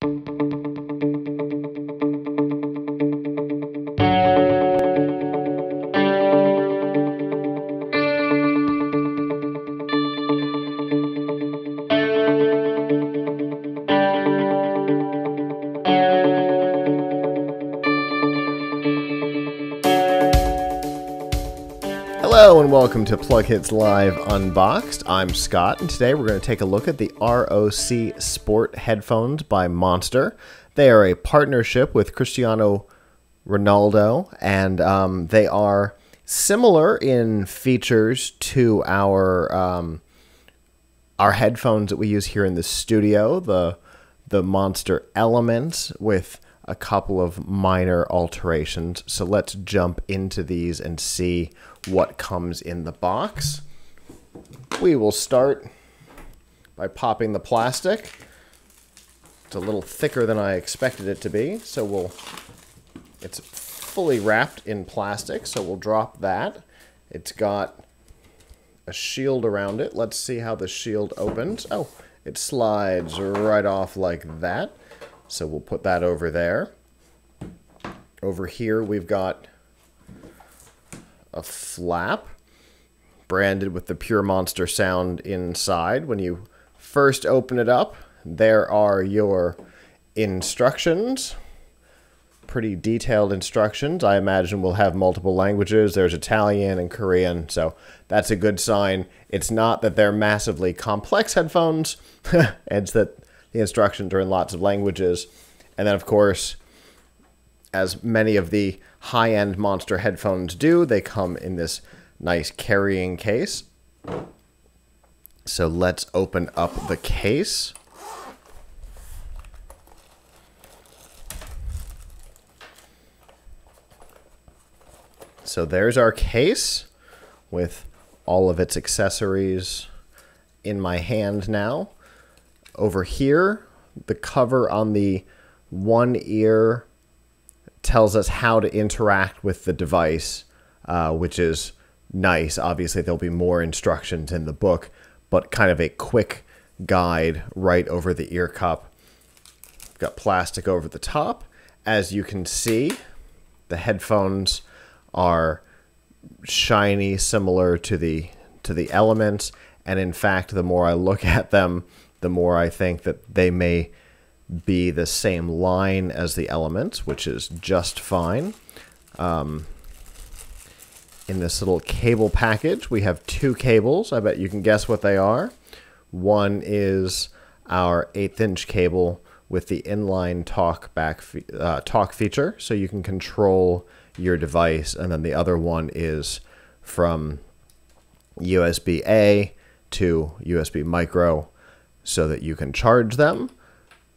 Thank you. Hello and welcome to PLuGHiTz Live Unboxed. I'm Scott, and today we're going to take a look at the ROC Sport headphones by Monster. They are a partnership with Cristiano Ronaldo, and um, they are similar in features to our um, our headphones that we use here in the studio. The the Monster Elements with a couple of minor alterations. So let's jump into these and see what comes in the box. We will start by popping the plastic. It's a little thicker than I expected it to be, so we'll it's fully wrapped in plastic, so we'll drop that. It's got a shield around it. Let's see how the shield opens. Oh, it slides right off like that. So we'll put that over there. Over here, we've got a flap branded with the Pure Monster sound inside. When you first open it up, there are your instructions. Pretty detailed instructions. I imagine we'll have multiple languages. There's Italian and Korean, so that's a good sign. It's not that they're massively complex headphones, it's that the instructions are in lots of languages. And then, of course, as many of the high end monster headphones do, they come in this nice carrying case. So let's open up the case. So there's our case with all of its accessories in my hand now. Over here, the cover on the one ear tells us how to interact with the device, uh, which is nice. Obviously, there'll be more instructions in the book, but kind of a quick guide right over the ear cup. Got plastic over the top. As you can see, the headphones are shiny, similar to the to the elements. And in fact, the more I look at them, the more I think that they may be the same line as the elements, which is just fine. Um, in this little cable package, we have two cables. I bet you can guess what they are. One is our eighth inch cable with the inline talk back uh, talk feature, so you can control your device, and then the other one is from USB A to USB micro, so that you can charge them.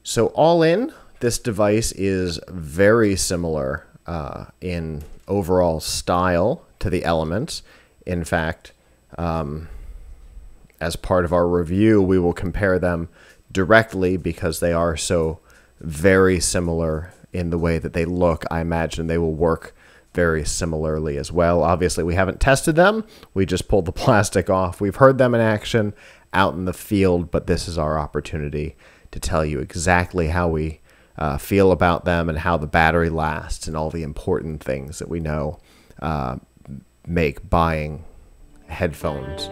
So all in, this device is very similar uh, in overall style to the Elements. In fact, um, as part of our review, we will compare them directly because they are so very similar in the way that they look. I imagine they will work very similarly as well. Obviously, we haven't tested them. We just pulled the plastic off. We've heard them in action out in the field, but this is our opportunity to tell you exactly how we uh, feel about them and how the battery lasts and all the important things that we know uh, make buying headphones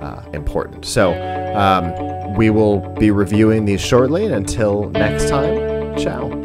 uh, important. So um, we will be reviewing these shortly. And until next time, ciao.